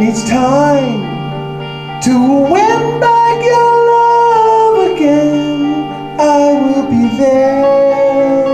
needs time to win back your love again. I will be there.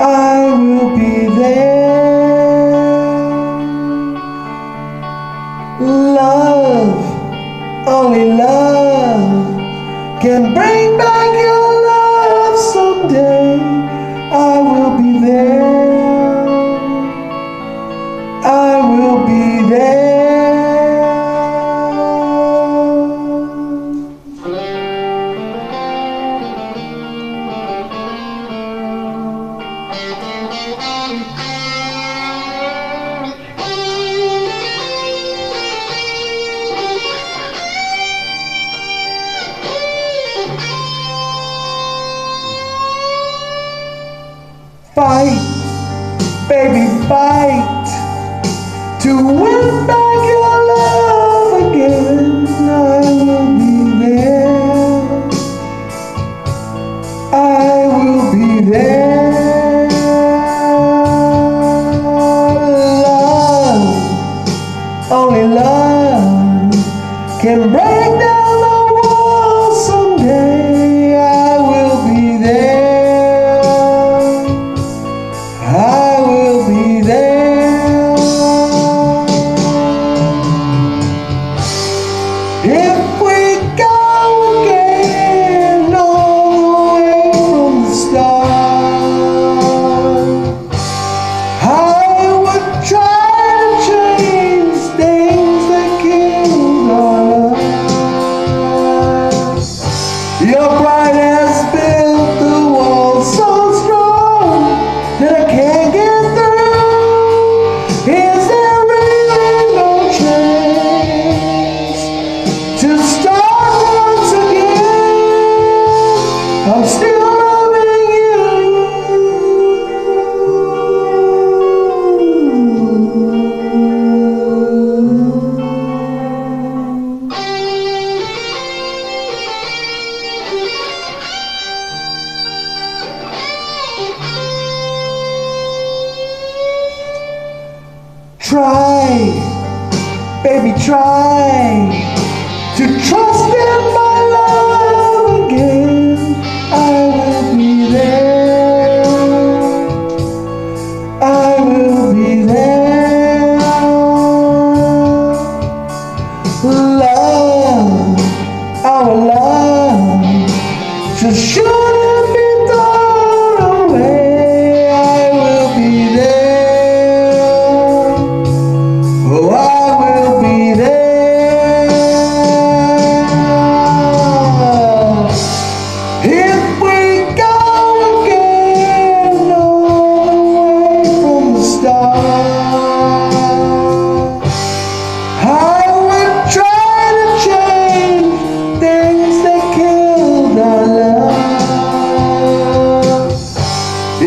I will be there. Love, only love can bring back your love someday. Will be there. Fight, baby, fight to win back your love again. I will be there. I will be there. Love, only love can break If we go again all the way from the start, I would try to change things that killed our. Your pride has built Try, baby, try to trust in my love again. I will be there. I will be there. Love.